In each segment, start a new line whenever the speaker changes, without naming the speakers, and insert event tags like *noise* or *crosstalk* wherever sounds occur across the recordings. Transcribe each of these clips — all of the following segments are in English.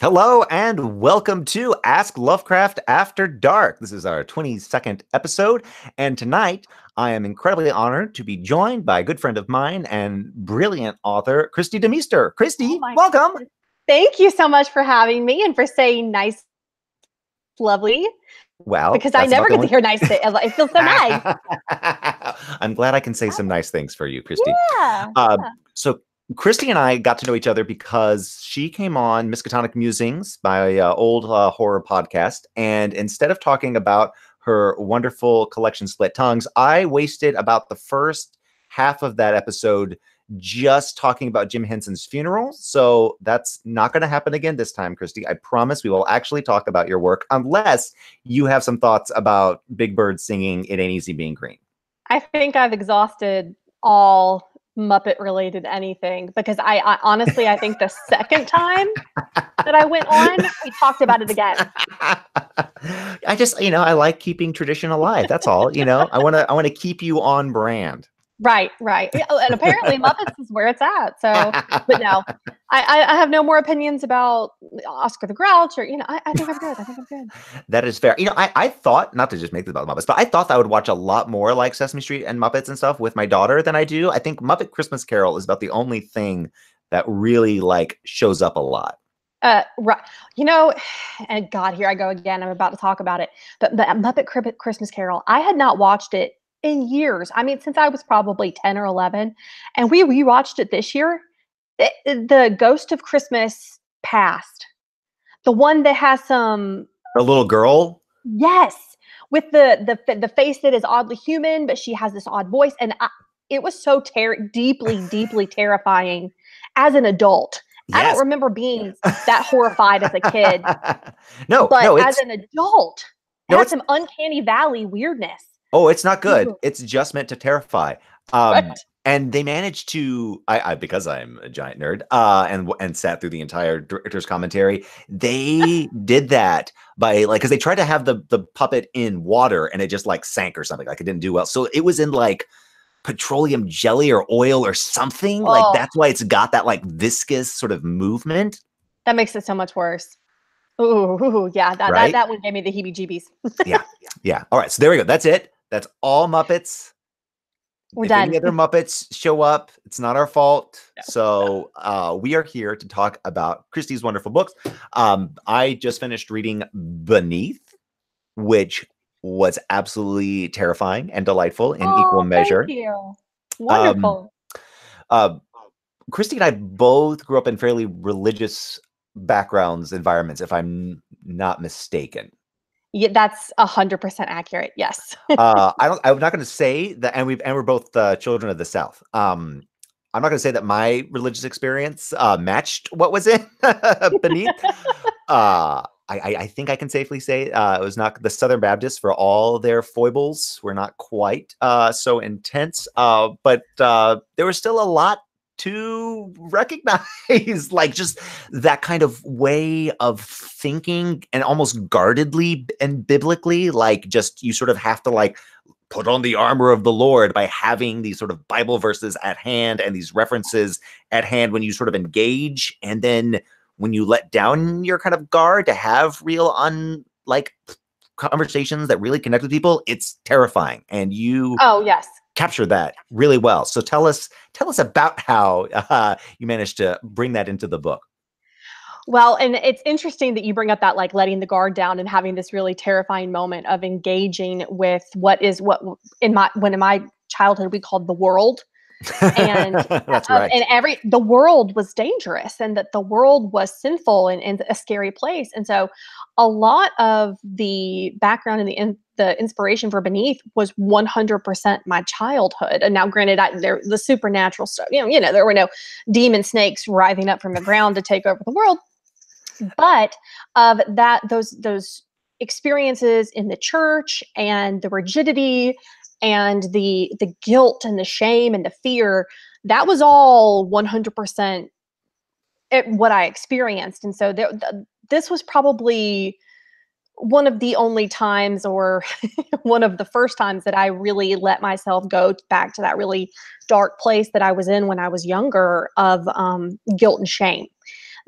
Hello and welcome to Ask Lovecraft After Dark. This is our 22nd episode, and tonight I am incredibly honored to be joined by a good friend of mine and brilliant author, Kristi DeMeester. Kristi,
Oh
welcome.
goodness. Thank you so much for having me and for saying nice, lovely,
Well,
because I never get to hear nice. thi- It feels so nice. *laughs*
I'm glad I can say some nice things for you, Kristi.
Yeah.
Uh, so Kristi and I got to know each other because she came on Miskatonic Musings, my uh, old uh, horror podcast, and instead of talking about her wonderful collection Split Tongues, I wasted about the first half of that episode just talking about Jim Henson's funeral. So that's not going to happen again this time, Kristi. I promise we will actually talk about your work unless you have some thoughts about Big Bird singing It Ain't Easy Being Green.
I think I've exhausted all Muppet related anything because I, I honestly I think the second time that I went on, we talked about it again. *laughs*
I just, you know, I like keeping tradition alive. That's all. You know, I want to, I want to keep you on brand.
Right, right. Oh, And apparently *laughs* Muppets is where it's at. So but no, I, I, I have no more opinions about Oscar the Grouch or you know, I, I think I'm good. I think I'm good. *laughs*
that is fair. You know, I, I thought not to just make this about Muppets, but I thought I would watch a lot more like Sesame Street and Muppets and stuff with my daughter than I do. I think Muppet Christmas Carol is about the only thing that really like shows up a lot.
Uh, right. You know, *sighs* and God, here I go again. I'm about to talk about it. But the Muppet Christmas Carol, I had not watched it in years. I mean, since I was probably 10 or 11, and we rewatched it this year. It, it- the Ghost of Christmas Past, the one that has some
The little girl.
yes, with the the the face that is oddly human, but she has this odd voice, and I, it was so ter- deeply, deeply *laughs* terrifying as an adult. I don't remember being *laughs* that horrified as a kid.
no,
but
no,
as an adult, it
No,
has
it's-
some uncanny valley weirdness.
Oh, it's not good. It's just meant to terrify. Um, and they managed to I, I because i'm a giant nerd uh and and sat through the entire director's commentary they *laughs* did that by like because they tried to have the the puppet in water and it just like sank or something like it didn't do well so it was in like petroleum jelly or oil or something
Oh.
like that's why it's got that like viscous sort of movement
That makes it so much worse. Ooh, yeah, that,
Right?
that that one gave me the heebie-jeebies.
Yeah, *laughs* yeah all right so there we go that's it that's all muppets
We're
if
done.
any other Muppets show up, it's not our fault. So uh, we are here to talk about Kristi's wonderful books. Um, I just finished reading Beneath, which was absolutely terrifying and delightful in
Oh,
equal measure.
Thank you. Wonderful.
Uh, Kristi and I both grew up in fairly religious backgrounds, environments, if I'm not mistaken.
Yeah, that's a hundred percent accurate. Yes.
uh, I don't. I'm not going to say that, and we've and we're both uh, children of the South. Um, I'm not going to say that my religious experience uh, matched what was in *laughs* beneath. uh, I, I, I think I can safely say uh, it was not the Southern Baptists for all their foibles were not quite uh, so intense, uh, but uh, there was still a lot to recognize, *laughs* like just that kind of way of thinking and almost guardedly and biblically, like just you sort of have to like put on the armor of the Lord by having these sort of Bible verses at hand and these references at hand when you sort of engage. And then when you let down your kind of guard to have real un like conversations that really connect with people, it's terrifying. And you
Oh yes.
capture that really well. So tell us tell us about how uh, you managed to bring that into the book.
Well, and it's interesting that you bring up that like letting the guard down and having this really terrifying moment of engaging with what is what in my when in my childhood we called the world And, *laughs*
that's
Um,
right.
and every the world was dangerous and that the world was sinful and, and a scary place. And so a lot of the background and the in, the inspiration for beneath was 100% my childhood. And now granted I, there the supernatural stuff you know you know there were no demon snakes writhing up from the ground to take over the world. But of that those those experiences in the church and the rigidity and the the guilt and the shame and the fear that was all 100% it, what i experienced and so there, th- this was probably one of the only times or *laughs* one of the first times that i really let myself go back to that really dark place that i was in when i was younger of um, guilt and shame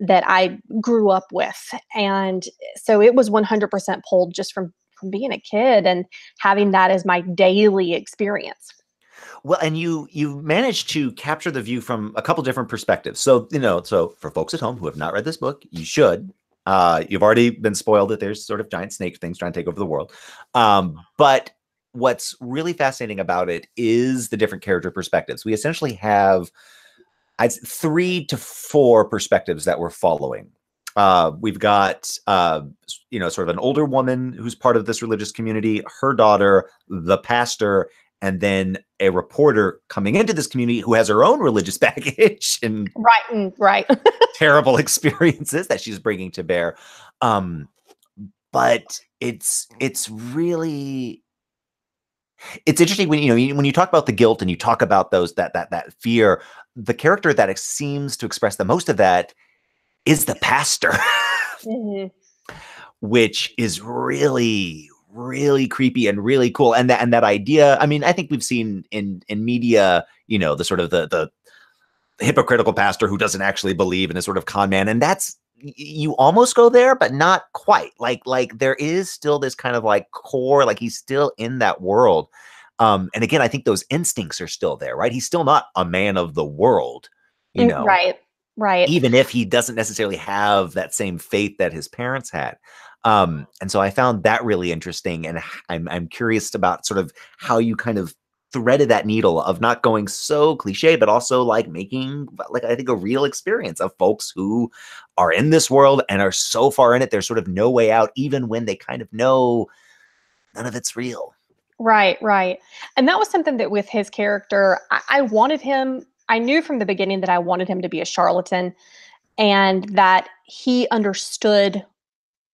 that I grew up with. And so it was 100% pulled just from from being a kid and having that as my daily experience.
Well, and you you managed to capture the view from a couple different perspectives. So, you know, so for folks at home who have not read this book, you should. Uh, you've already been spoiled that there's sort of giant snake things trying to take over the world. Um, but what's really fascinating about it is the different character perspectives. We essentially have I'd three to four perspectives that we're following. Uh, we've got uh, you know sort of an older woman who's part of this religious community, her daughter, the pastor, and then a reporter coming into this community who has her own religious *laughs* baggage and
right and right *laughs*
terrible experiences that she's bringing to bear. Um, but it's it's really it's interesting when you know when you talk about the guilt and you talk about those that that that fear the character that seems to express the most of that is the pastor. *laughs* Mm-hmm. which is really really creepy and really cool. And that and that idea i mean i think we've seen in in media you know the sort of the the hypocritical pastor who doesn't actually believe in a sort of con man. And that's you almost go there but not quite. Like like there is still this kind of like core like he's still in that world. Um and again i think those instincts are still there right? He's still not a man of the world you mm, know?
right right
even if he doesn't necessarily have that same faith that his parents had um and so i found that really interesting and i'm i'm curious about sort of how you kind of threaded that needle of not going so cliche, but also like making like I think a real experience of folks who are in this world and are so far in it, there's sort of no way out, even when they kind of know none of it's real.
Right, right. And that was something that with his character, I, I wanted him, I knew from the beginning that I wanted him to be a charlatan and that he understood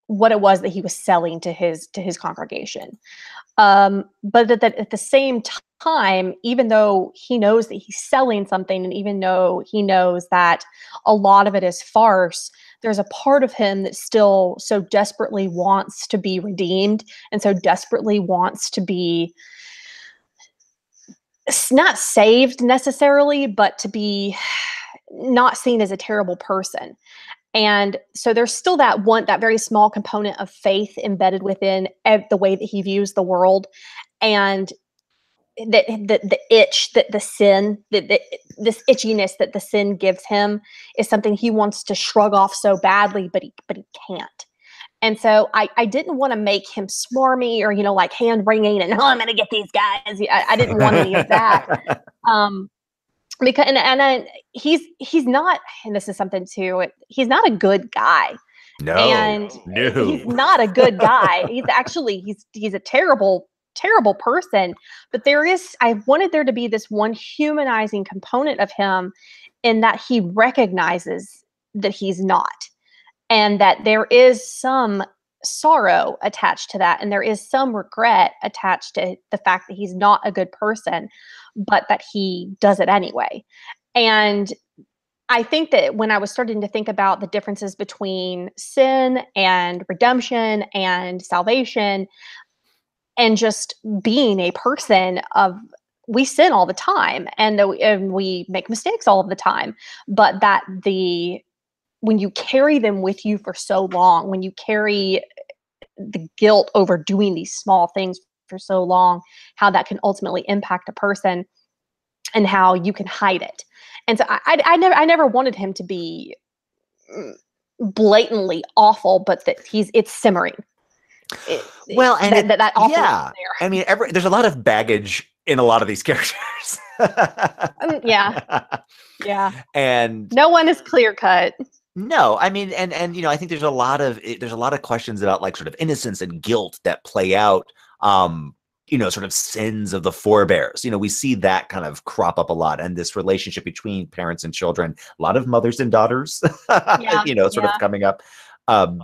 what it was that he was selling to his to his congregation. Um, but that, that at the same time even though he knows that he's selling something and even though he knows that a lot of it is farce there's a part of him that still so desperately wants to be redeemed and so desperately wants to be not saved necessarily but to be not seen as a terrible person and so there's still that one, that very small component of faith embedded within the way that he views the world. And that the, the itch that the sin that the, this itchiness that the sin gives him is something he wants to shrug off so badly but he but he can't and so I, I didn't want to make him smarmy or you know like hand wringing and oh I'm gonna get these guys. I, I didn't want any of that. *laughs* Um, because and, and then he's he's not and this is something too he's not a good guy.
No
and
no.
he's not a good guy. *laughs* He's actually he's he's a terrible terrible person. But there is i wanted there to be this one humanizing component of him in that he recognizes that he's not and that there is some sorrow attached to that and there is some regret attached to the fact that he's not a good person but that he does it anyway. And i think that when i was starting to think about the differences between sin and redemption and salvation and just being a person of we sin all the time and, and we make mistakes all of the time but that the when you carry them with you for so long, when you carry the guilt over doing these small things for so long, how that can ultimately impact a person and how you can hide it. And so I, I, I never, I never wanted him to be mm, blatantly awful, but that he's, it's simmering.
It, well, and that, it, that, that yeah, I mean, every, there's a lot of baggage in a lot of these *laughs* characters.
um, yeah, *laughs* yeah,
and
no one is clear cut.
No, I mean, and and you know, I think there's a lot of eh, there's a lot of questions about like sort of innocence and guilt that play out. Um, you know, sort of sins of the forebears. You know, we see that kind of crop up a lot, and this relationship between parents and children. A lot of mothers and daughters. *laughs* Yeah, you know, sort yeah. of coming up. Um,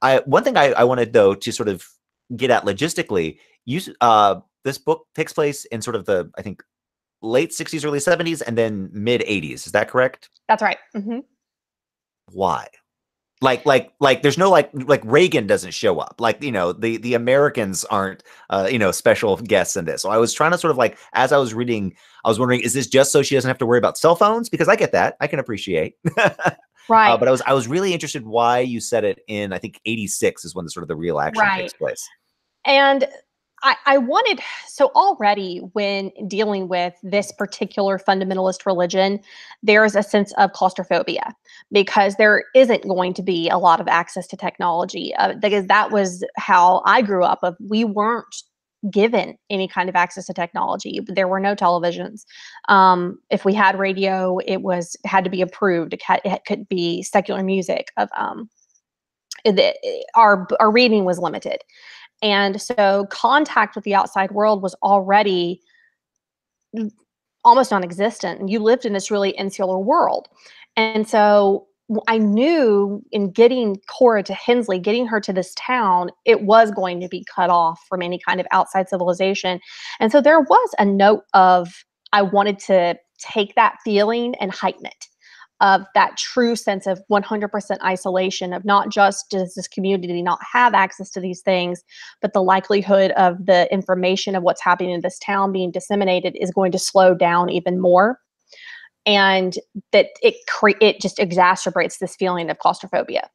I one thing I, I wanted though to sort of get at logistically. You uh, this book takes place in sort of the I think late 60s, early 70s, and then mid 80s. Is that correct?
That's right. Mm-hmm
why? Like, like, like, there's no like, like Reagan doesn't show up. Like, you know, the the Americans aren't, uh, you know, special guests in this. So I was trying to sort of like, as I was reading, I was wondering, is this just so she doesn't have to worry about cell phones? Because I get that, I can appreciate. *laughs*
right.
Uh, but I was I was really interested why you said it in I think '86 is when the sort of the real action
Right.
takes place.
And I, I wanted, so already when dealing with this particular fundamentalist religion, there is a sense of claustrophobia because there isn't going to be a lot of access to technology. Uh, because that was how I grew up. Of we weren't given any kind of access to technology. There were no televisions. Um, if we had radio, it was had to be approved. It, it could be secular music. Of um, the, our our reading was limited. And so contact with the outside world was already almost non-existent. And you lived in this really insular world. And so I knew in getting Cora to Hensley, getting her to this town, it was going to be cut off from any kind of outside civilization. And so there was a note of I wanted to take that feeling and heighten it of that true sense of 100% isolation of not just does this community not have access to these things but the likelihood of the information of what's happening in this town being disseminated is going to slow down even more. And that it cre- it just exacerbates this feeling of claustrophobia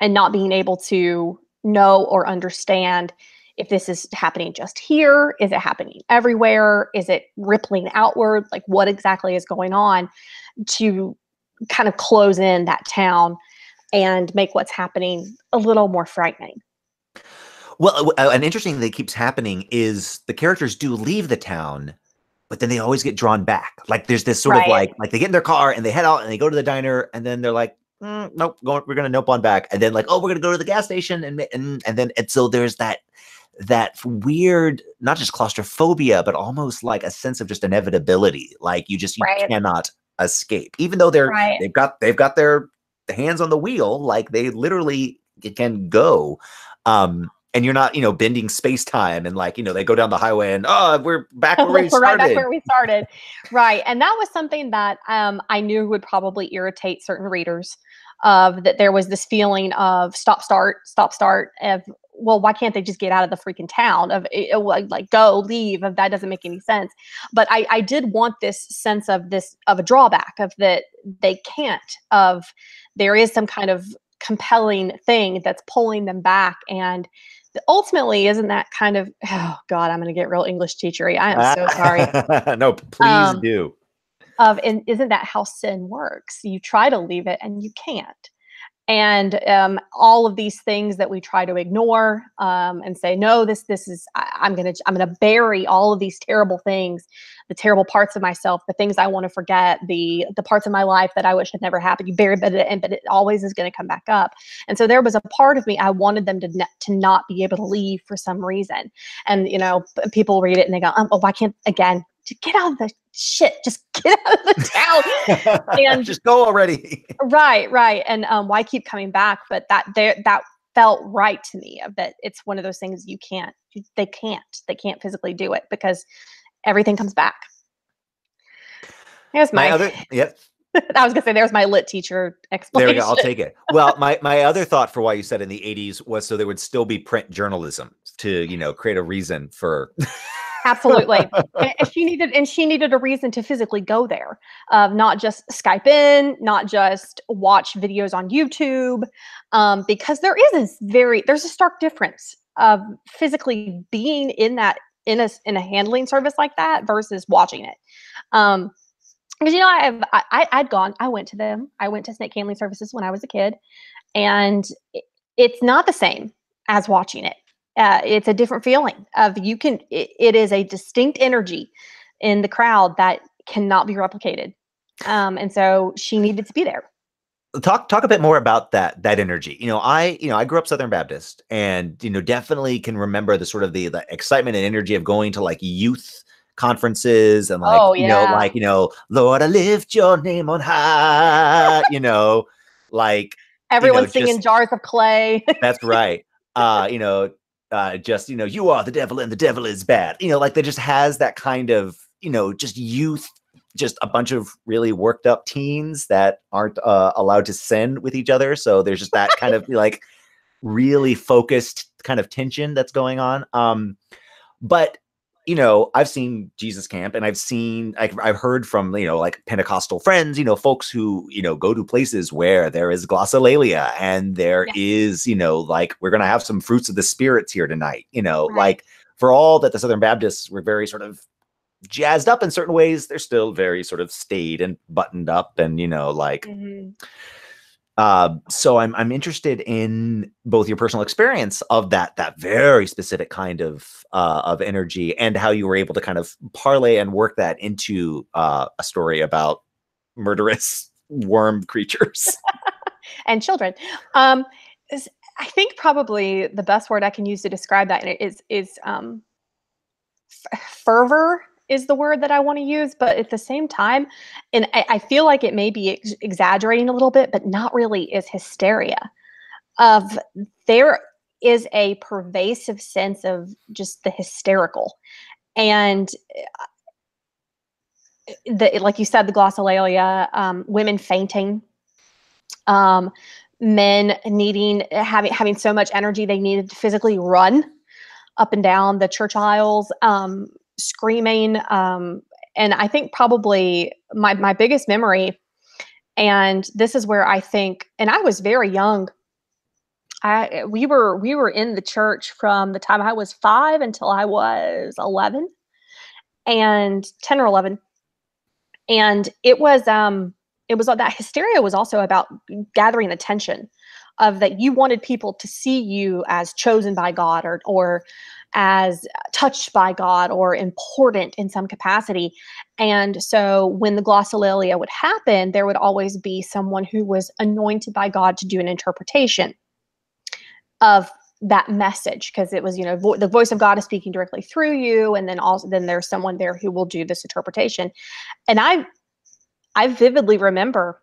and not being able to know or understand if this is happening just here is it happening everywhere is it rippling outward like what exactly is going on to kind of close in that town and make what's happening a little more frightening
Well, uh, an interesting thing that keeps happening is the characters do leave the town, but then they always get drawn back. Like there's this sort
Right.
of like like they get in their car and they head out and they go to the diner and then they're like, "Mm, nope, going, we're gonna nope on back, and then like, oh, we're gonna go to the gas station and and and then and so there's that that weird not just claustrophobia but almost like a sense of just inevitability like you just you
Right.
cannot escape even though they're
Right.
they've got they've got their hands on the wheel like they literally can go um and you're not you know bending space time and like you know they go down the highway and oh we're back *laughs* where we
We're right back where we started. right. And that was something that um, I knew would probably irritate certain readers of that there was this feeling of stop, start, stop, start of, well, why can't they just get out of the freaking town of eh, eh, like, like go leave of that doesn't make any sense. But I, I did want this sense of this of a drawback of that they can't of there is some kind of compelling thing that's pulling them back and ultimately isn't that kind of *sighs* oh god i'm going to get real english teachery. I am so sorry. *laughs*
No please
Um,
do.
of and isn't that how sin works? You try to leave it and you can't and um, all of these things that we try to ignore um, and say no this this is I, i'm gonna i'm gonna bury all of these terrible things the terrible parts of myself the things i want to forget the the parts of my life that i wish had never happened you bury but it, but it always is to come back up. And so there was a part of me i wanted them to ne- to not be able to leave for some reason. And you know people read it and they go um, oh why can't again get out of the shit. Just *laughs* get out of the town. *laughs* And-
just go already. *laughs*
Right right. And um why keep coming back? But that there that felt right to me of that it's one of those things you can't they can't they can't physically do it because everything comes back. There's my,
my other yep.
I was gonna say there's my lit teacher explanation.
There we go. I'll take it. Well, my my other thought for why you said in the 80s was so there would still be print journalism to, you know, create a reason for
absolutely. *laughs* And, she needed and she needed a reason to physically go there um, not just skype in not just watch videos on youtube um, because there is this very there's a stark difference of physically being in that in a in a handling service like that versus watching it. Um because you know I've, I I- I'd gone I went to them. I went to snake handling services when I was a kid and it's not the same as watching it uh, it's a different feeling of you can it, it is a distinct energy in the crowd that cannot be replicated. Um, and so she needed to be there.
Talk talk a bit more about that that energy. You know i you know i grew up southern baptist and you know definitely can remember the sort of the, the excitement and energy of going to like youth conferences and like
Oh,
you know like you know lord i lift your name on high you know like
everyone's singing
just-
jars of clay.
That's right. Uh you know uh just you know you are the devil and the devil is bad. You know like that just has that kind of you know just youth just a bunch of really worked up teens that aren't uh, allowed to sin with each other. So there's just that kind of *laughs* like really focused kind of tension that's going on. Um but you know, I've seen Jesus Camp and I've seen, I've, I've heard from, you know, like Pentecostal friends, you know, folks who, you know, go to places where there is glossolalia and there
Yeah.
is, you know, like we're going to have some fruits of the spirits here tonight, you know,
Right.
like for all that the Southern Baptists were very sort of jazzed up in certain ways, they're still very sort of staid and buttoned up and, you know, like,
Mhm.
Uh, so I'm I'm interested in both your personal experience of that that very specific kind of uh, of energy and how you were able to kind of parlay and work that into uh, a story about murderous *laughs* worm creatures. *laughs*
and children. Um, I think probably the best word I can use to describe that is is um, fervor is the word that I want to use, but at the same time, and I, I feel like it may be ex- exaggerating a little bit, but not really. Is hysteria of there is a pervasive sense of just the hysterical and uh, the like you said the glossolalia um, women fainting um, men needing having having so much energy they needed to physically run up and down the church aisles um, screaming um, and i think probably my, my biggest memory and this is where i think and i was very young. I we were we were in the church from the time I was 5 until I was 11 and 10 or 11 and it was um it was that hysteria was also about gathering attention of that you wanted people to see you as chosen by God or or as touched by God or important in some capacity. And so when the glossolalia would happen, there would always be someone who was anointed by God to do an interpretation of that message because it was you know vo- the voice of god is speaking directly through you and then also then there's someone there who will do this interpretation and i i vividly remember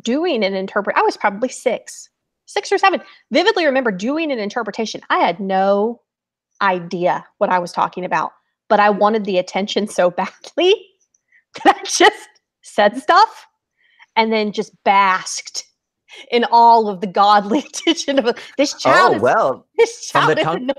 doing an interpret i was probably six six or seven vividly remember doing an interpretation i had no idea what i was talking about but i wanted the attention so *laughs* badly that i just said stuff and then just basked in all of the godly *laughs* attention of this child
oh
is
well, *laughs*
this child
from the tongue-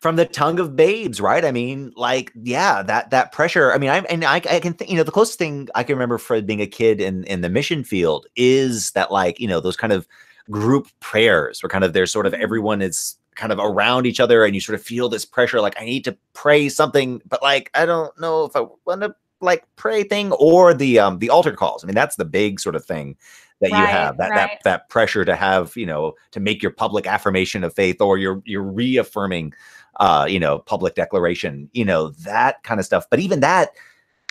from the tongue of babes, right? I mean, like, yeah, that that pressure. I mean, I and I, I can think, you know, the closest thing I can remember for being a kid in in the mission field is that, like, you know, those kind of group prayers where kind of there's sort of
Mhm.
everyone is kind of around each other and you sort of feel this pressure like i need to pray something but like i don't know if i want to like pray thing or the um the altar calls i mean that's the big sort of thing that you have that
right.
that that pressure to have you know to make your public affirmation of faith or you're you're reaffirming uh you know public declaration you know that kind of stuff but even that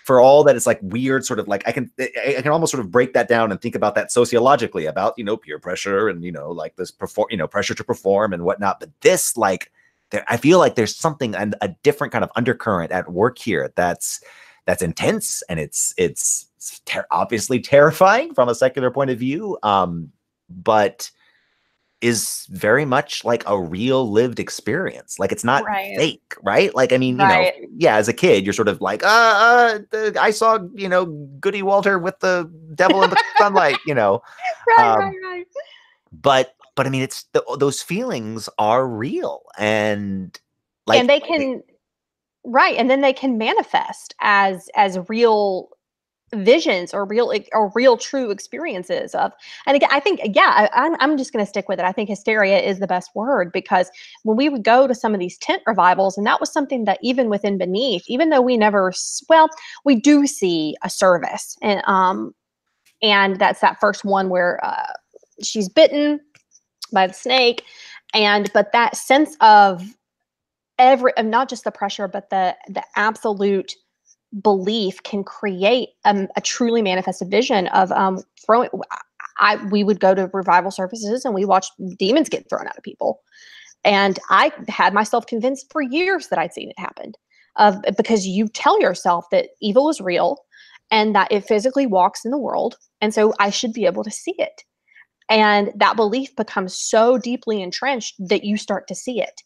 for all that it's like weird sort of like i can I, I can almost sort of break that down and think about that sociologically about you know peer pressure and you know like this perform you know pressure to perform and whatnot but this like there i feel like there's something and a different kind of undercurrent at work here that's that's intense and it's it's, it's ter- obviously terrifying from a secular point of view um but is very much like a real lived experience like it's not
Right.
fake right like i mean
Right.
you know yeah as a kid you're sort of like uh, uh the, i saw you know goody walter with the devil in the sunlight you know *laughs*
right,
um,
right, right.
but but i mean it's the, those feelings are real and like
and they can right and then they can manifest as as real visions or real or real true experiences of and again i think yeah I, I'm, just going to stick with it. I think hysteria is the best word because when we would go to some of these tent revivals and that was something that even within beneath even though we never well we do see a service and um and that's that first one where uh, she's bitten by the snake and but that sense of every and not just the pressure but the the absolute belief can create um, a truly manifested vision of um throwing I we would go to revival services and we watched demons get thrown out of people. And I had myself convinced for years that I'd seen it happen of because you tell yourself that evil is real and that it physically walks in the world and so I should be able to see it. And that belief becomes so deeply entrenched that you start to see it.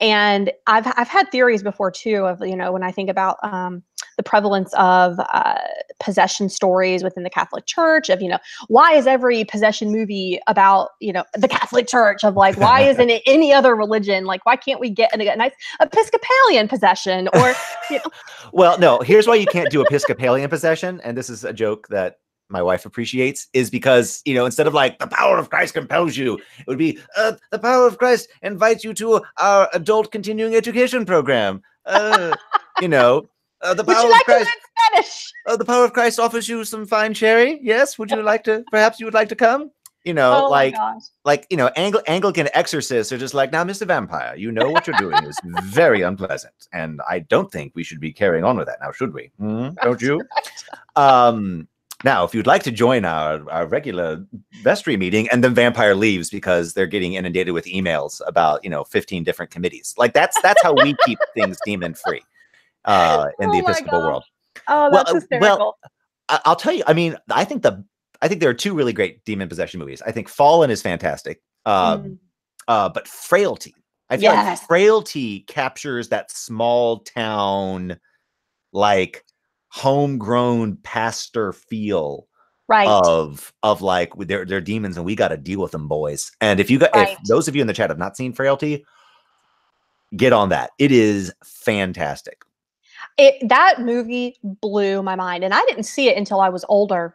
And i've i've had theories before too of you know when i think about um the prevalence of uh, possession stories within the Catholic Church. Of you know, why is every possession movie about you know the Catholic Church? Of like, why isn't it any other religion? Like, why can't we get a, nice Episcopalian possession? Or you know, *laughs*
well, no. Here's why you can't do Episcopalian possession, and this is a joke that my wife appreciates is because you know instead of like the power of Christ compels you, it would be uh, the power of Christ invites you to our adult continuing education program. Uh, you know, uh, the power
like
of Christ.
Spanish?
Uh, the power of Christ offers you some fine cherry. Yes, would you like to? Perhaps you would like to come. You know,
oh
like like you know, Angl- Anglican exorcists are just like now, Mister Vampire. You know what you're doing is *laughs* very unpleasant, and I don't think we should be carrying on with that now, should we? Mm, don't you? Um, now, if you'd like to join our, our regular vestry meeting, and then Vampire leaves because they're getting inundated with emails about you know 15 different committees. Like that's that's how we keep things *laughs* demon free uh, in
Oh
the Episcopal
gosh.
world.
Oh,
Well,
that's
uh,
hysterical.
well, I'll tell you. I mean, I think the I think there are two really great demon possession movies. I think Fallen is fantastic, um,
Mm.
uh, but Frailty. I feel
Yes.
like Frailty captures that small town, like homegrown pastor feel
right.
of of like they're they're demons and we got to deal with them, boys. And if you got
Right.
if those of you in the chat have not seen Frailty, get on that. It is fantastic.
It that movie blew my mind and i didn't see it until i was older.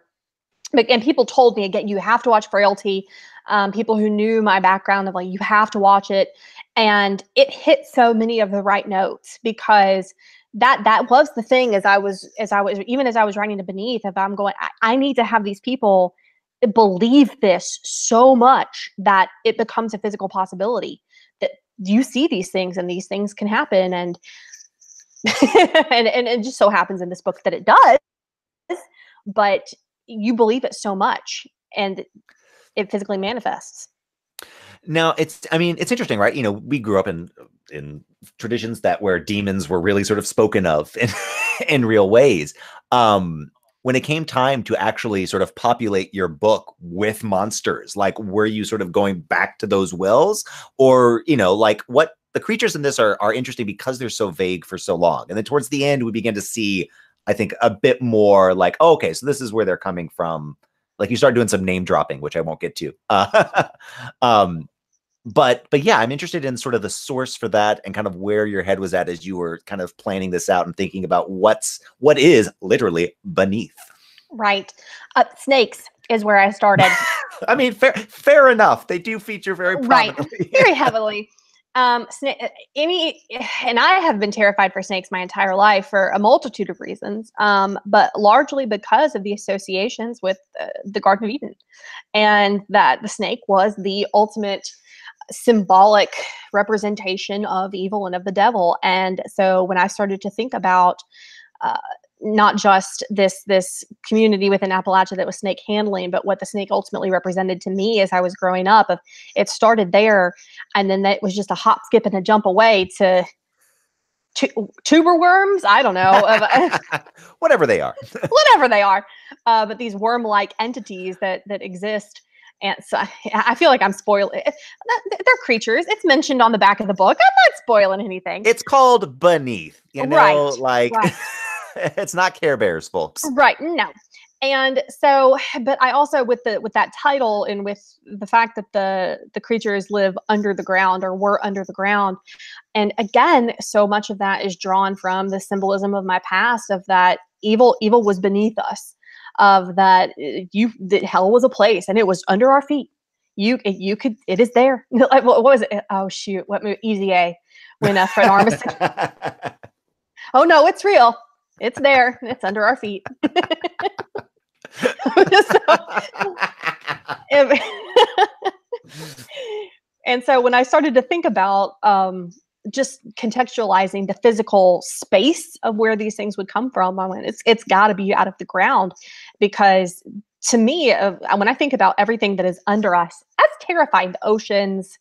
But and people told me again you have to watch frailty. Um, people who knew my background of like you have to watch it. And it hit so many of the right notes because that that was the thing as i was as i was even as i was writing to beneath if i'm going I, I need to have these people believe this so much that it becomes a physical possibility that you see these things and these things can happen. And *laughs* and, and it just so happens in this book that it does but you believe it so much and it physically manifests
Now it's I mean it's interesting, right? You know, we grew up in in traditions that where demons were really sort of spoken of in *laughs* in real ways. Um when it came time to actually sort of populate your book with monsters, like were you sort of going back to those wells or, you know, like what the creatures in this are are interesting because they're so vague for so long. And then towards the end we begin to see I think a bit more like, oh, okay, so this is where they're coming from. Like you start doing some name dropping, which I won't get to. Uh, *laughs* um, but but yeah, I'm interested in sort of the source for that and kind of where your head was at as you were kind of planning this out and thinking about what's what is literally beneath.
right uh, snakes is where i started *laughs*
I mean, fair fair enough. They do feature very
Right. very heavily um sna- any and i have been terrified for snakes my entire life for a multitude of reasons um but largely because of the associations with uh, the garden of eden and that the snake was the ultimate symbolic representation of evil and of the devil. And so when i started to think about uh, not just this this community within Appalachia that was snake handling, but what the snake ultimately represented to me as I was growing up. It started there, and then that was just a hop, skip, and a jump away to, tu- tuber worms. I don't know, *laughs*
Whatever they are. *laughs*
whatever they are, uh, but these worm-like entities that that exist. And so I, feel like I'm spoiling. They're creatures. It's mentioned on the back of the book. I'm not spoiling anything.
It's called beneath. You know,
Right,
like
right. *laughs* *laughs*
it's not Care Bears, folks.
right no. And so but i also with the with that title and with the fact that the the creatures live under the ground or were under the ground and again so much of that is drawn from the symbolism of my past of that evil evil was beneath us of that uh, you that hell was a place and it was under our feet. You you could it is there. *laughs* What was it? Oh shoot what movie easy a. When uh, fred armisen *laughs* oh no it's real it's there it's under our feet If- *laughs* and so when I started to think about um, just contextualizing the physical space of where these things would come from, I went, it's it's got to be out of the ground because to me, uh, when I think about everything that is under us, that's terrifying. The oceans,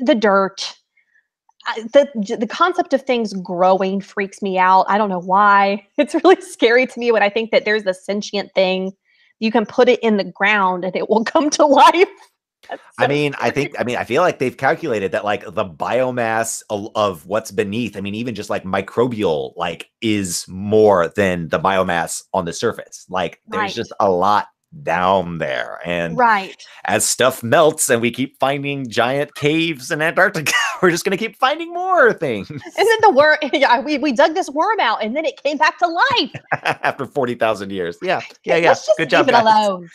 the dirt. I- The, the concept of things growing freaks me out. I don't know why. *laughs* It's really scary to me when I think that there's a sentient thing you can put it in the ground and it will *laughs* come to life.
I mean, I think, I mean, I feel like they've calculated that like the biomass of, of what's beneath, I mean, even just like microbial, like is more than the biomass on the surface. Like there's
Right.
just a lot down there. And
right.
as stuff melts and we keep finding giant caves in Antarctica, *laughs* we're just going to keep finding more things
And then the worm, *laughs* yeah, we, we dug this worm out and then it came back to life. *laughs*
after 40,000 years. Yeah. Yeah. Yeah.
Let's just
Good job.
leave it alone.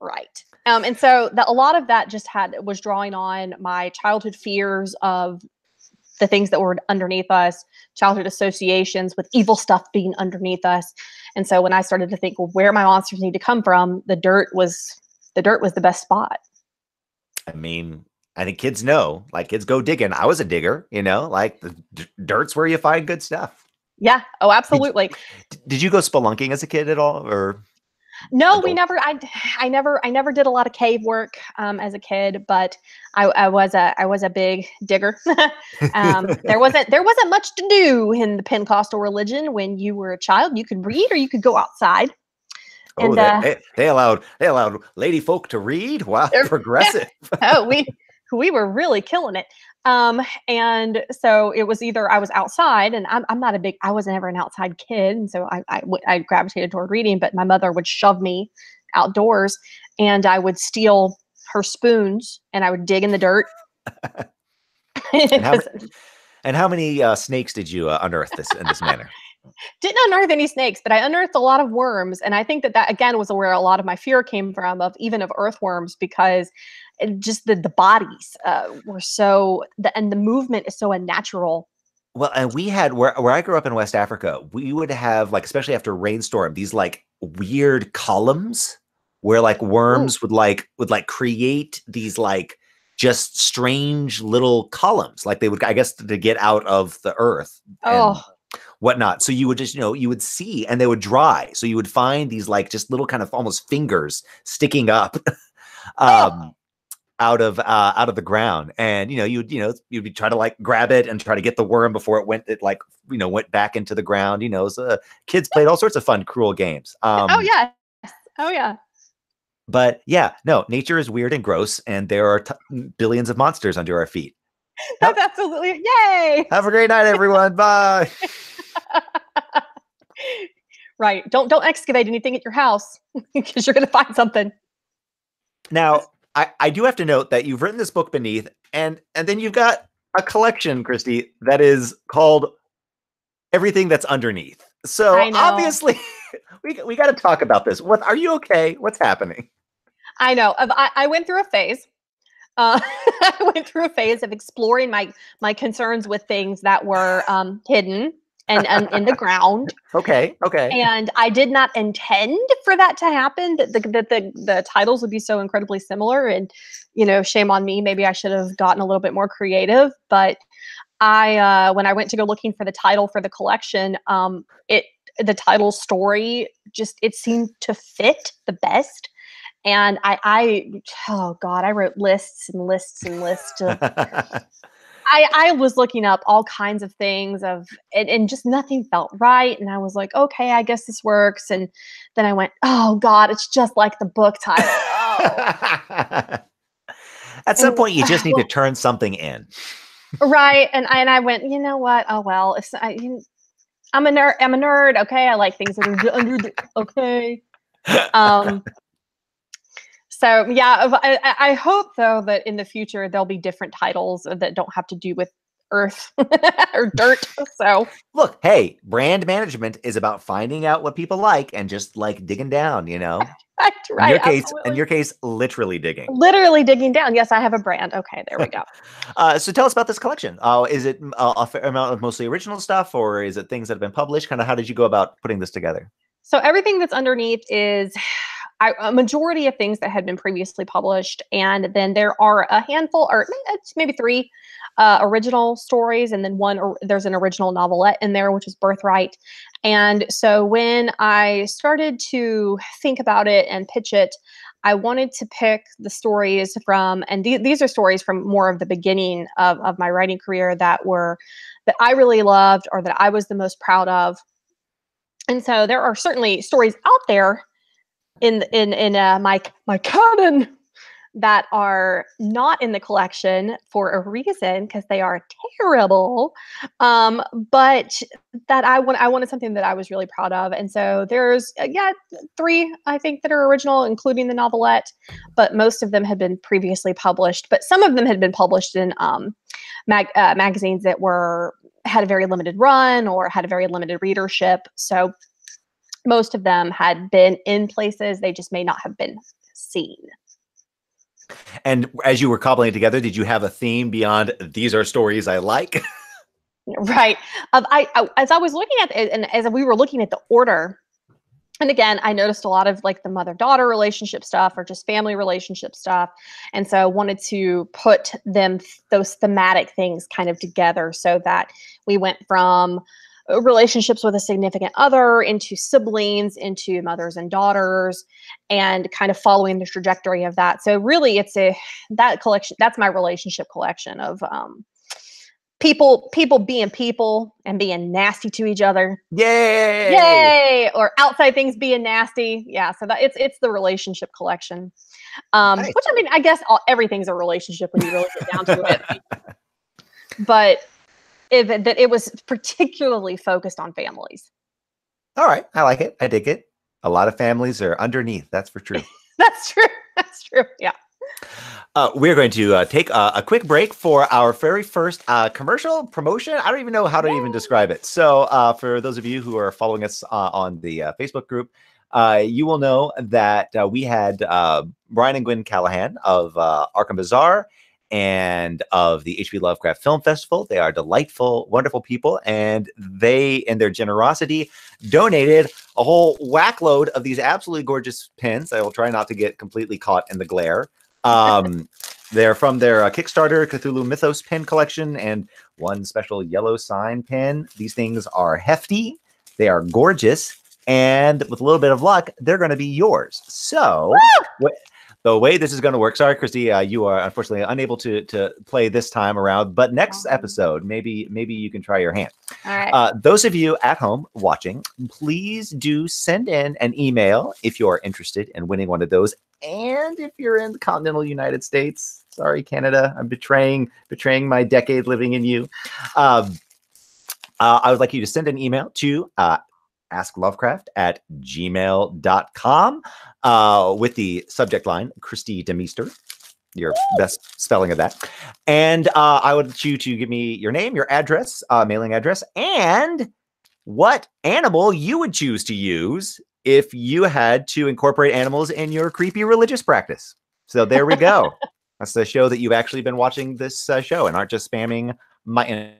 Right. Um, and so the, a lot of that just had was drawing on my childhood fears of the things that were underneath us, childhood associations with evil stuff being underneath us. And so when I started to think, well, where my monsters need to come from, the dirt was the dirt was the best spot.
I mean, I think kids know, like kids go digging. I was a digger, you know, like the d- dirt's where you find good stuff.
Yeah. Oh, absolutely.
D- did you go spelunking as a kid at all? Or
No, we never. I, *sighs* I never. I never did a lot of cave work um, as a kid, but I, I was a I was a big digger. *laughs* um, *laughs* there wasn't there wasn't much to do in the Pentecostal religion when you were a child. You could read or you could go outside.
oh,
and,
they,
uh,
they, they allowed they allowed lady folk to read. Wow, *laughs* progressive.
oh, we we were really killing it. Um, and so it was either I was outside, and I'm, I'm not a big, I wasn't ever an outside kid, and so I, I gravitated toward reading. But my mother would shove me outdoors, and I would steal her spoons, and I would dig in the dirt.
And how, *laughs* and how many uh, snakes did you uh, unearth this in this manner?
didn't unearth any snakes, but I unearthed a lot of worms, and I think that that again was where a lot of my fear came from, of even of earthworms, because just the the bodies uh, were so the and the movement is so unnatural.
Well, and we had where where I grew up in West Africa, we would have like especially after a rainstorm, these like weird columns where like worms would like would like create these like just strange little columns, like they would I guess to get out of the earth. and
Oh,
whatnot. So you would just, you know, you would see and they would dry. So you would find these like just little kind of almost fingers sticking up *laughs* um out of uh out of the ground. And you know, you'd, you know, you'd be try to like grab it and try to get the worm before it went it like you know went back into the ground. You know, so uh, kids played all sorts of fun, cruel games. Um
oh yeah, oh yeah.
but yeah, no, nature is weird and gross, and there are t- billions of monsters under our feet. *laughs*
That's absolutely yay.
Have a great night, everyone. Bye. *laughs*
right. Don't don't excavate anything at your house *laughs* because you're gonna find something.
Now, I, I do have to note that you've written this book beneath, and and then you've got a collection, Kristi, that is called Everything That's Underneath. So obviously, *laughs* we we got to talk about this. What are you okay? What's happening?
I know. I, I went through a phase. Uh, *laughs* I went through a phase of exploring my my concerns with things that were um, hidden and, and in the ground. *laughs*
Okay, okay.
and I did not intend for that to happen. That the, that the the titles would be so incredibly similar, and you know, shame on me. Maybe I should have gotten a little bit more creative. But I, uh, when I went to go looking for the title for the collection, um, it the title story just it seemed to fit the best. And I, I, oh God, I wrote lists and lists and lists of *laughs* I, I was looking up all kinds of things of and, and just nothing felt right and i was like okay i guess this works and then i went oh god it's just like the book title oh.
At some
And-
point, you just need to turn something in.
right and I, and I went you know what oh well if I, you- i'm a nerd i'm a nerd okay i like things that are under the okay um so yeah I, I hope though that in the future there'll be different titles that don't have to do with earth *laughs* or dirt so
Look, hey, brand management is about finding out what people like and just like digging down. You know, *laughs*
right,
in your case, in your case, literally digging.
literally digging down. Yes, I have a brand. Okay, there we go. *laughs*
Uh, so tell us about this collection. Uh, is it a, a fair amount of mostly original stuff, or is it things that have been published? Kind of, how did you go about putting this together?
so everything that's underneath is I, a majority of things that had been previously published, and then there are a handful, or maybe three uh, original stories, and then one. Or, there's an original novelette in there, which is Birthright. And so when I started to think about it and pitch it, I wanted to pick the stories from, and the- these are stories from more of the beginning of, of my writing career that were that I really loved or that I was the most proud of. And so there are certainly stories out there in in in uh, my my canon that are not in the collection for a reason because they are terrible. Um, but that I want I wanted something that I was really proud of, and so there's uh, yeah three I think that are original, including the novelette, but most of them had been previously published. But some of them had been published in um, mag- uh, magazines that were had a very limited run or had a very limited readership. So most of them had been in places they just may not have been seen.
And as you were cobbling it together, did you have a theme beyond these are stories I like? *laughs*
right. Um, I, I, as I was looking at it, and as we were looking at the order, and again, I noticed a lot of like the mother daughter relationship stuff or just family relationship stuff. And so I wanted to put them, those thematic things kind of together so that we went from relationships with a significant other into siblings into mothers and daughters and kind of following the trajectory of that. So really it's a that collection that's my relationship collection of um people people being people and being nasty to each other.
Yay!
Yay! Or outside things being nasty. Yeah so that it's it's the relationship collection. Um nice. which i mean i guess all, everything's a relationship when you really get down to it. *laughs* But if, that it was particularly focused on families.
All right, I like it. I dig it. A lot of families are underneath. That's for true. *laughs*
that's true. *laughs* That's true. Yeah.
Uh, we're going to uh, take a, a, quick break for our very first uh, commercial promotion. I don't even know how to even describe it. So, uh, for those of you who are following us uh, on the uh, Facebook group, you will know that we had Brian and Gwen Callahan of Arkham Bazaar and of the H.P. Lovecraft Film Festival. They are delightful, wonderful people, and they, in their generosity, donated a whole whack load of these absolutely gorgeous pins. I will try not to get completely caught in the glare. Um, *laughs* they're from their uh, Kickstarter Cthulhu Mythos pin collection and one special yellow sign pin. These things are hefty, they are gorgeous, and with a little bit of luck, they're going to be yours. So, the way this is going to work. Sorry, Kristi, uh, you are unfortunately unable to to play this time around. But next episode, maybe maybe you can try your hand.
All right.
Uh, those of you at home watching, please do send in an email if you are interested in winning one of those. And if you're in the continental United States, sorry, Canada, I'm betraying betraying my decade living in you. Um, uh, I would like you to send an email to uh, asklovecraft at gmail.com uh, with the subject line Kristi DeMeester, your best spelling of that. And uh, I would like you to give me your name, your address, uh, mailing address, and what animal you would choose to use if you had to incorporate animals in your creepy religious practice. So there we go. *laughs* That's the show that you've actually been watching this uh, show and aren't just spamming my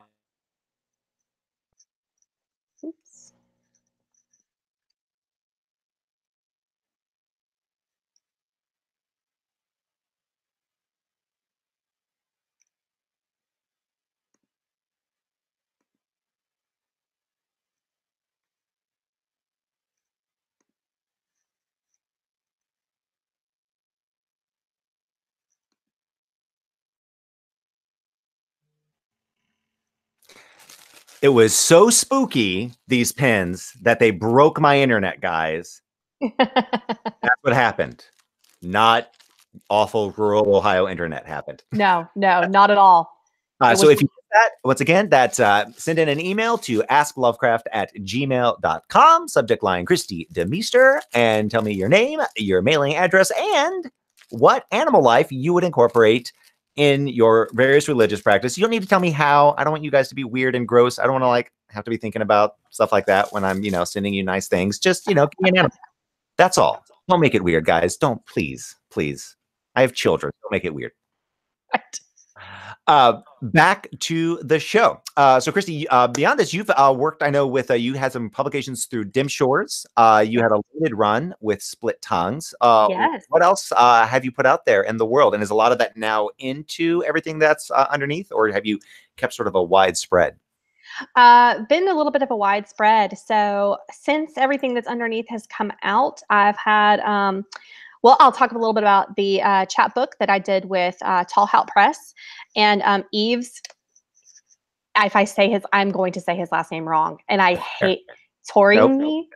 It was so spooky, these pins, that they broke my internet, guys. *laughs* That's what happened. Not awful rural Ohio internet happened.
No, no, not at all.
Uh, so if you that, once again, that's uh, send in an email to asklovecraft at gmail.com, subject line Kristi DeMeester, and tell me your name, your mailing address, and what animal life you would incorporate in your various religious practice. You don't need to tell me how. I don't want you guys to be weird and gross. I don't want to like have to be thinking about stuff like that when I'm, you know, sending you nice things. Just, you know. That's all. Don't make it weird, guys. Don't please, please. I have children. Don't make it weird. Right. Uh, back to the show. Uh, so, Kristi, uh, beyond this, you've uh, worked, I know, with uh, you had some publications through Dim Shores. Uh, you had a limited run with Split Tongues.
yes.
What else have you put out there in the world? And is a lot of that now into everything that's underneath, or have you kept sort of a widespread?
Uh, been a little bit of a widespread. So since everything that's underneath has come out, I've had um, well, I'll talk a little bit about the uh, chapbook that I did with uh, Tall Hat Press and um, Yves. If I say his, I'm going to say his last name wrong, and I *laughs* hate Tori nope.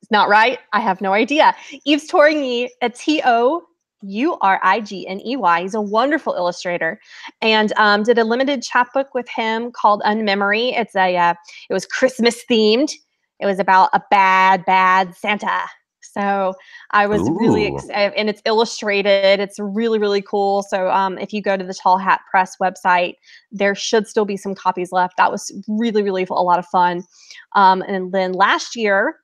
It's not right. I have no idea. Yves Tourigny, a T O U R I G N E Y. He's a wonderful illustrator, and um, did a limited chapbook with him called Unmemory. It's a uh, it was Christmas themed. It was about a bad, bad Santa. So I was Ooh. really excited, and it's illustrated. It's really, really cool. So um, if you go to the Tall Hat Press website, there should still be some copies left. That was really, really a lot of fun. Um, and then last year,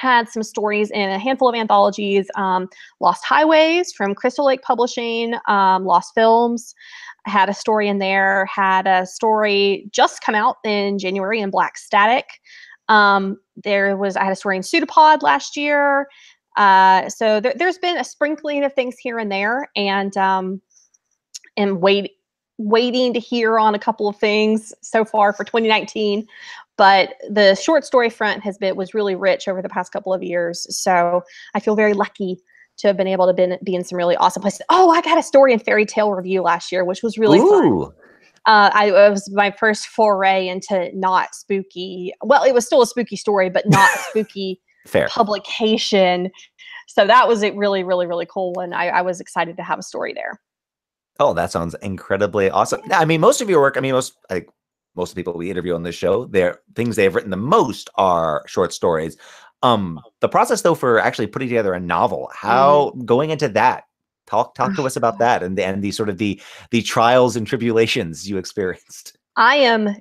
had some stories in a handful of anthologies um, Lost Highways from Crystal Lake Publishing, um, Lost Films. had a story in there, had a story just come out in January in Black Static. Um, there was, I had a story in Pseudopod last year. Uh, so there, has been a sprinkling of things here and there, and um, and wait, waiting to hear on a couple of things so far for 2019 but the short story front has been was really rich over the past couple of years. So I feel very lucky to have been able to been, be in some really awesome places. Oh, I got a story in Fairy Tale Review last year, which was really Ooh. fun. Uh, I it was my first foray into not spooky. Well, it was still a spooky story, but not *laughs* spooky
Fair.
publication. So that was it really, really, really cool. And I, I was excited to have a story there.
Oh, that sounds incredibly awesome. I mean, most of your work, I mean, most think most of the people we interview on this show, their things they've written the most are short stories. Um, the process though for actually putting together a novel, how mm. going into that, talk talk to us about *sighs* that and and the sort of the the trials and tribulations you experienced.
I am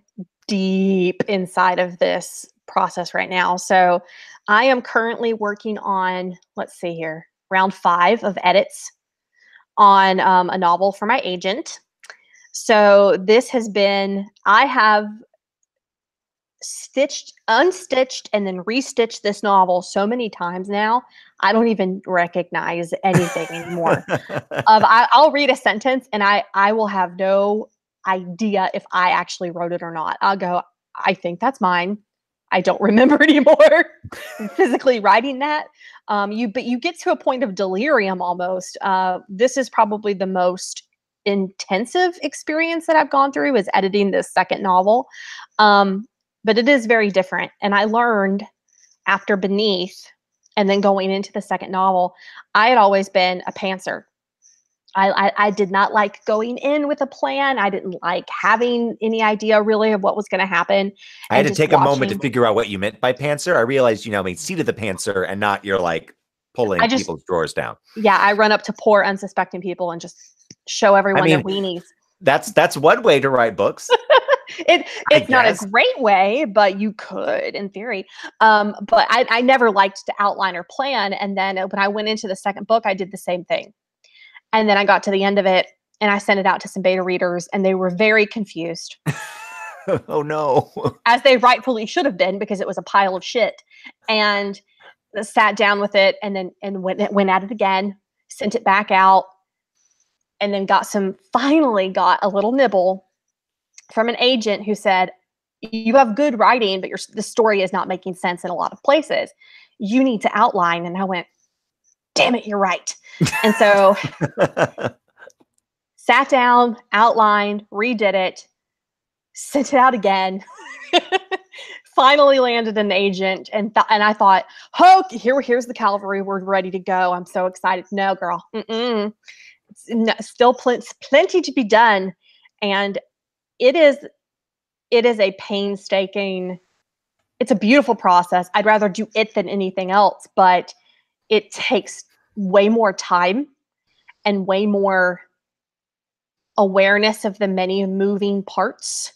deep inside of this process right now. So I am currently working on, let's see here, round five of edits on um, a novel for my agent. So this has been, I have stitched, unstitched, and then restitched this novel so many times now. I don't even recognize anything anymore. of I, will read a sentence and I I will have no idea if I actually wrote it or not. I'll go, I think that's mine. I don't *laughs* remember anymore *laughs* physically writing that. Um, you but you get to a point of delirium almost. Uh, this is probably the most intensive experience that I've gone through is editing this second novel. Um, but it is very different. And I learned after Beneath and then going into the second novel, I had always been a pantser. I, I, I did not like going in with a plan. I didn't like having any idea really of what was going to happen.
I had to take watching. a moment to figure out what you meant by pantser. I realized, you know, I mean, seat of the pantser and not you're like pulling just, people's drawers down.
Yeah, I run up to poor unsuspecting people and just show everyone I mean, their weenies.
That's that's one way to write books. *laughs*
it it's not a great way, but you could in theory. Um, but I, I never liked to outline or plan. And then when I went into the second book, I did the same thing. And then I got to the end of it and I sent it out to some beta readers, and they were very confused. *laughs*
oh no. *laughs*
As they rightfully should have been because it was a pile of shit. And sat down with it and then and went went at it again, sent it back out and then got some finally got a little nibble from an agent who said you have good writing but your the story is not making sense in a lot of places you need to outline and i went damn it you're right and so *laughs* sat down outlined redid it sent it out again *laughs* finally landed an agent and th- and I thought, "Oh, here here's the cavalry. We're ready to go. I'm so excited." No, girl. Mm-mm still pl- plenty to be done and it is it is a painstaking it's a beautiful process i'd rather do it than anything else but it takes way more time and way more awareness of the many moving parts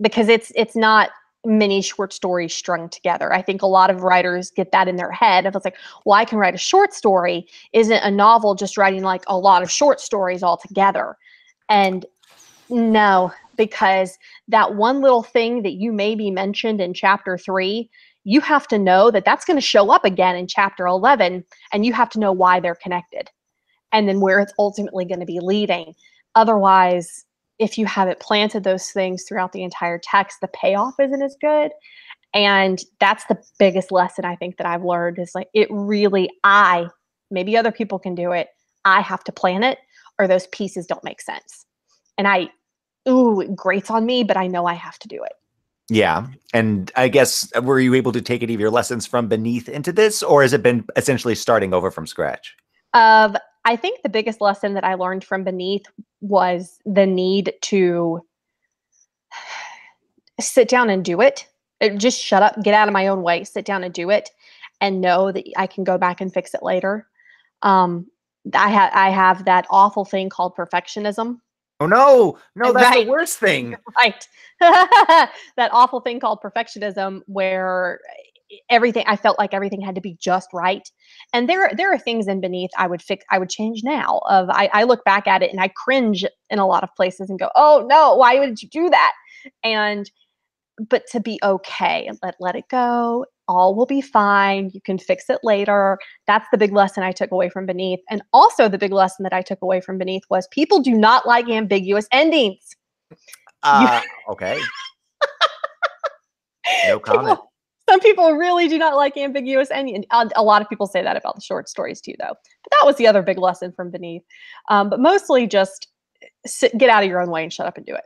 because it's it's not many short stories strung together. I think a lot of writers get that in their head. If it's like, well, I can write a short story, isn't a novel just writing like a lot of short stories all together? And no, because that one little thing that you maybe mentioned in chapter three, you have to know that that's going to show up again in chapter 11, and you have to know why they're connected and then where it's ultimately going to be leading. Otherwise, if you haven't planted those things throughout the entire text, the payoff isn't as good. And that's the biggest lesson I think that I've learned is like it really, I, maybe other people can do it. I have to plan it or those pieces don't make sense. And I, ooh, it grates on me, but I know I have to do it.
Yeah. And I guess uh, were you able to take any of your lessons from beneath into this, or has it been essentially starting over from scratch?
Of I think the biggest lesson that I learned from beneath was the need to *sighs* sit down and do it. it. Just shut up, get out of my own way, sit down and do it, and know that I can go back and fix it later. Um, I have I have that awful thing called perfectionism.
Oh no, no, that's right. the *laughs* worst thing.
Right. *laughs* that awful thing called perfectionism where everything I felt like everything had to be just right. And there there are things in beneath I would fix I would change now. Of I, I look back at it and I cringe in a lot of places and go, oh no, why would you do that? And but to be okay and let let it go all will be fine you can fix it later. That's the big lesson i took away from beneath. And also the big lesson that i took away from beneath was people do not like ambiguous endings.
Uh, okay. *laughs* No comment.
people, some people really do not like ambiguous endings a lot of people say that about the short stories too though. But that was the other big lesson from beneath. Um, but mostly just sit, get out of your own way and shut up and do it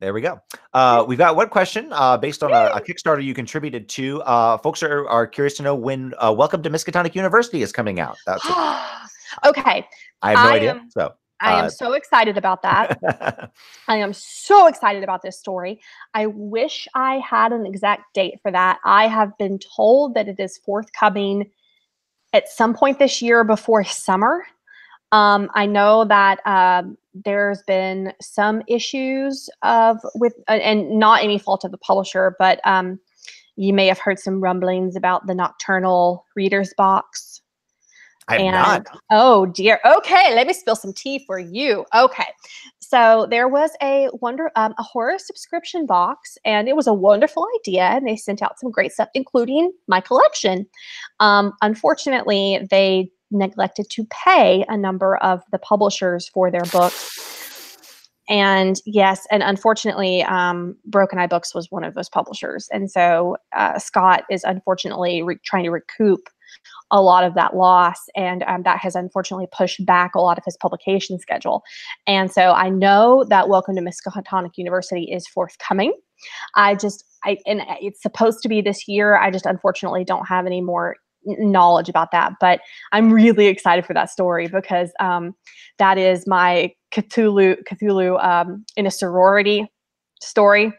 there we go. Uh, we've got one question uh, based on a, a, Kickstarter you contributed to. Uh, folks are, are curious to know when uh, Welcome to Miskatonic University is coming out.
That's *gasps* okay.
I have no I idea. Am, so
I am uh, so excited about that. *laughs* I am so excited about this story. I wish I had an exact date for that. I have been told that it is forthcoming at some point this year before summer. Um, I know that um, there's been some issues of with, uh, and not any fault of the publisher, but um, you may have heard some rumblings about the nocturnal readers box.
I'm and, not.
Oh dear. Okay, let me spill some tea for you. Okay, so there was a wonder um, a horror subscription box, and it was a wonderful idea, and they sent out some great stuff, including my collection. Um, unfortunately, they neglected to pay a number of the publishers for their books. And yes, and unfortunately, um, Broken Eye Books was one of those publishers. And so uh, Scott is unfortunately re- trying to recoup a lot of that loss. And um, that has unfortunately pushed back a lot of his publication schedule. And so I know that Welcome to Miskatonic University is forthcoming. I just, I, and it's supposed to be this year. I just unfortunately don't have any more knowledge about that. But I'm really excited for that story because um, that is my Cthulhu Cthulhu um, in a sorority story.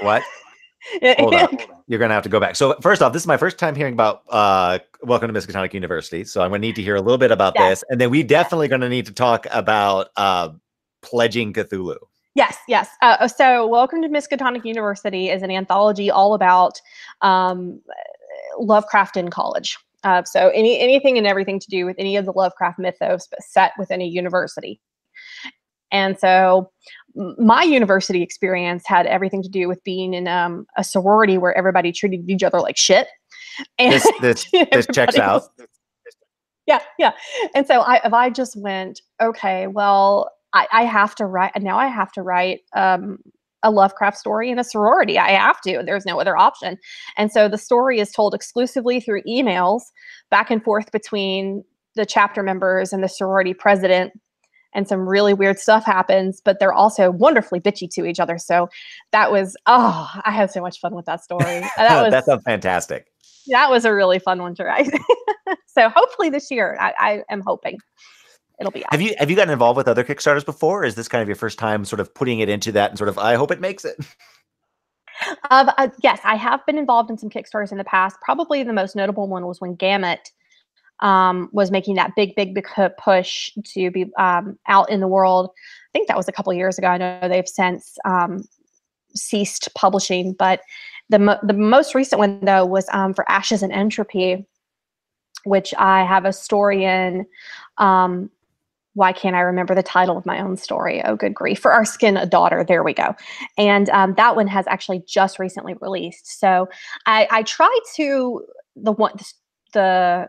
What? *laughs* Hold on. You're gonna have to go back. So first off, this is my first time hearing about uh, Welcome to Miskatonic University. So I'm gonna need to hear a little bit about yes. this, and then we definitely gonna need to talk about uh, pledging Cthulhu.
Yes, yes. Uh, so, Welcome to Miskatonic University is an anthology all about um, Lovecraft in college. Uh, so any anything and everything to do with any of the Lovecraft mythos, but set within a university. And so my university experience had everything to do with being in um, a sorority where everybody treated each other like shit.
And this, this, *laughs* this checks out.
yeah, yeah. And so I, if I just went, okay, well, I, I have to write, now I have to write um, a Lovecraft story in a sorority. I have to. There's no other option. And so the story is told exclusively through emails back and forth between the chapter members and the sorority president. And some really weird stuff happens, but they're also wonderfully bitchy to each other. So that was, oh, I had so much fun with that story. *laughs*
That was that's fantastic.
That was a really fun one to write. *laughs* so hopefully this year, I, I am hoping it'll be
out. Have you have you gotten involved with other Kickstarters before? Or is this kind of your first time sort of putting it into that and sort of I hope it makes it?
Uh, uh, yes, I have been involved in some Kickstarters in the past. Probably the most notable one was when Gamut um, was making that big, big, big push to be um, out in the world. I think that was a couple years ago. I know they've since um, ceased publishing, but the mo- the most recent one though was um, for Ashes and Entropy, which I have a story in um, why can't I remember the title of my own story? Oh, good grief. For Our Skin, a Daughter. There we go. And um, that one has actually just recently released. So I, I try to, the one, the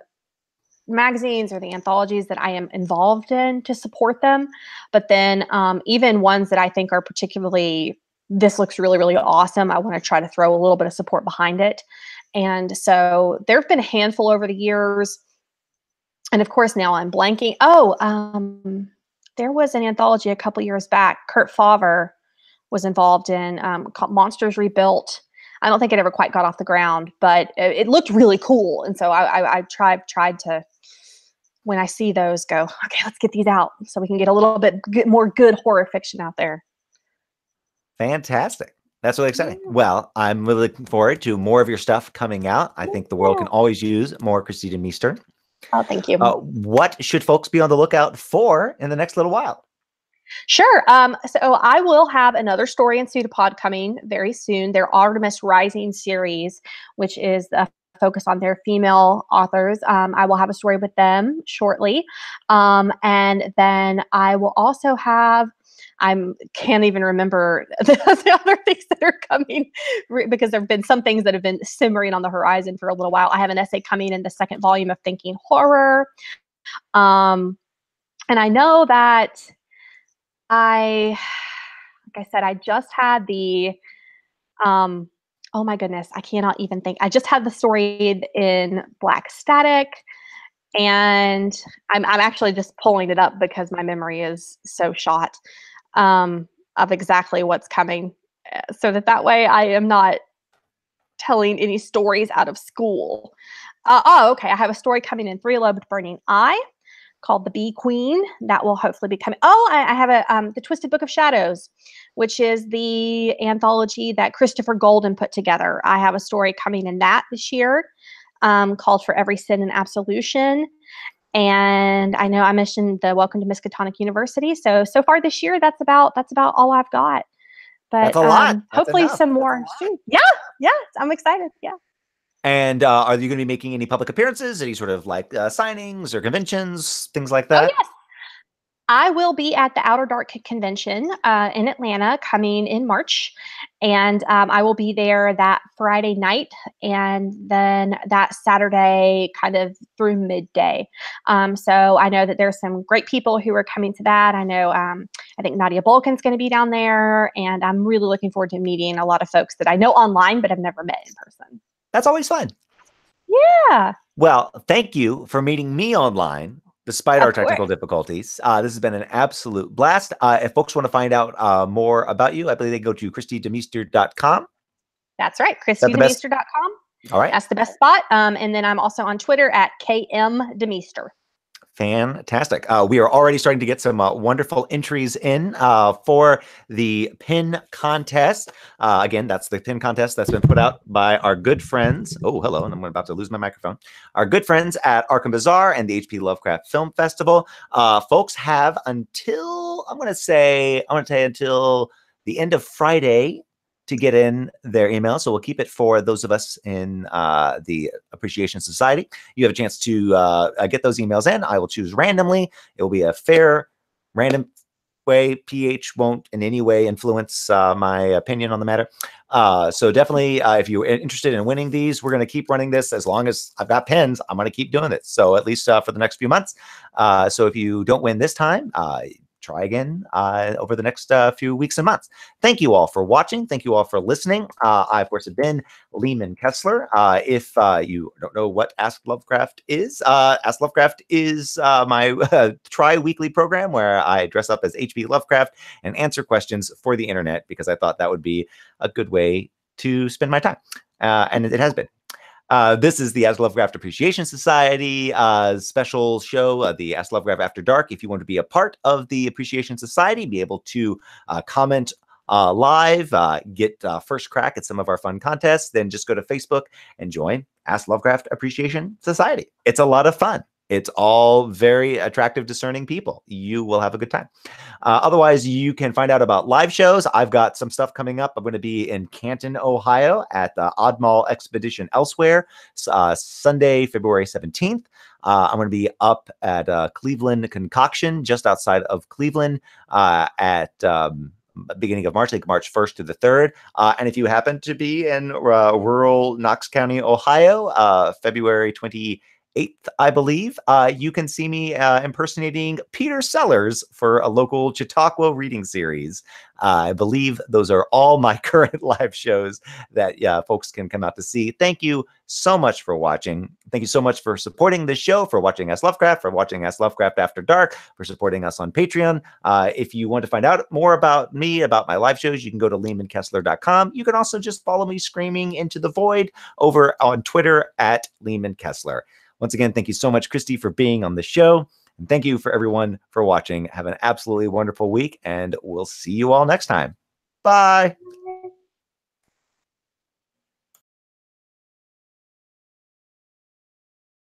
magazines or the anthologies that I am involved in to support them. But then um, even ones that I think are particularly, this looks really, really awesome. I want to try to throw a little bit of support behind it. And so there have been a handful over the years and of course now I'm blanking. Oh, um, there was an anthology a couple years back. Kurt Fawver was involved in um, Monsters Rebuilt. I don't think it ever quite got off the ground, but it, it looked really cool. And so I, I, I tried tried to when I see those go, okay, let's get these out so we can get a little bit good, more good horror fiction out there.
Fantastic. That's really exciting. Yeah. Well, I'm really looking forward to more of your stuff coming out. I think the world can always use more Kristi Meester.
Oh, thank you.
Uh, what should folks be on the lookout for in the next little while?
Sure. Um, so I will have another story in Pseudopod coming very soon. Their Artemis Rising series, which is the focus on their female authors. Um, I will have a story with them shortly. Um, and then I will also have I can't even remember *laughs* the, the, other things that are coming because there have been some things that have been simmering on the horizon for a little while. I have an essay coming in the second volume of Thinking Horror. Um, and I know that I, *sighs* like I said, I just had the, um, oh my goodness, I cannot even think. I just had the story in Black Static and I'm, I'm actually just pulling it up because my memory is so shot um, of exactly what's coming eh, so that that way I am not telling any stories out of school. Uh, oh, okay. I have a story coming in Three Lobed Burning Eye called The Bee Queen that will hopefully be coming. Oh, I, I have a um, The Twisted Book of Shadows, which is the anthology that Christopher Golden put together. I have a story coming in that this year um, called For Every Sin and Absolution. And I know I mentioned the Welcome to Miskatonic University. So so far this year, that's about that's about all I've got. But um, hopefully enough. some more soon. Yeah, yeah, I'm excited. Yeah.
And uh, are you going to be making any public appearances, any sort of like uh, signings or conventions, things like oh, that?
Oh, yes. I will be at the Outer Dark Convention uh, in Atlanta coming in March, and um, I will be there that Friday night and then that Saturday, kind of through midday. Um, so I know that there's some great people who are coming to that. I know um, I think Nadia Bulkin's going to be down there, and I'm really looking forward to meeting a lot of folks that I know online but have never met in person.
That's always fun.
Yeah.
Well, thank you for meeting me online despite of our technical course. difficulties. Uh, this has been an absolute blast. Uh, if folks want to find out uh, more about you, I believe they go to KristiDeMeester.com.
That's right, KristiDeMeester.com.
All right.
That's the best spot. Um, and then I'm also on Twitter at KM Demeester.
Fantastic. Uh, we are already starting to get some uh, wonderful entries in uh, for the pin contest. Uh, again, that's the pin contest that's been put out by our good friends. Oh, hello. And I'm about to lose my microphone. Our good friends at Arkham Bazaar and the HP Lovecraft Film Festival. Uh, folks have until, I'm going to say, I'm going to say until the end of Friday to get in their email. So we'll keep it for those of us in uh, the Appreciation Society. You have a chance to uh, uh get those emails in. I will choose randomly. It will be a fair, random way. PH won't in any way influence uh, my opinion on the matter. Uh, so definitely, uh, if you're interested in winning these, we're going to keep running this as long as I've got pens. I'm going to keep doing it. So at least for the next few months. so if you don't win this time, try again uh, over the next uh, few weeks and months. Thank you all for watching. Thank you all for listening. Uh, I, of course, have been Leeman Kessler. Uh, if uh, you don't know what Ask Lovecraft is, uh, Ask Lovecraft is my *laughs* tri weekly program where I dress up as H.P. Lovecraft and answer questions for the internet because I thought that would be a good way to spend my time. and it has been. Uh, this is the Ask Lovecraft Appreciation Society uh, special show, uh, the Ask Lovecraft After Dark. If you want to be a part of the Appreciation Society, be able to uh, comment uh, live, uh, get first crack at some of our fun contests, then just go to Facebook and join Ask Lovecraft Appreciation Society. It's a lot of fun. It's all very attractive, discerning people. You will have a good time. Uh, otherwise, you can find out about live shows. I've got some stuff coming up. I'm going to be in Canton, Ohio at the Oddmall Expedition Elsewhere, uh, Sunday, February 17th. Uh, I'm going to be up at uh, Cleveland Concoction, just outside of Cleveland, uh, at um, beginning of March, like March 1st to the 3rd. Uh, and if you happen to be in uh, rural Knox County, Ohio, uh, February 28th 8th, I believe, uh, you can see me uh, impersonating Peter Sellers for a local Chautauqua reading series. Uh, I believe those are all my *laughs* current live shows that yeah, folks can come out to see. Thank you so much for watching. Thank you so much for supporting the show, for watching us Lovecraft, for watching us Lovecraft After Dark, for supporting us on Patreon. Uh, if you want to find out more about me, about my live shows, you can go to leemankessler.com. You can also just follow me screaming into the void over on Twitter at Leeman Kessler. Once again, thank you so much, Kristi, for being on the show. And thank you for everyone for watching. Have an absolutely wonderful week, and we'll see you all next time. Bye.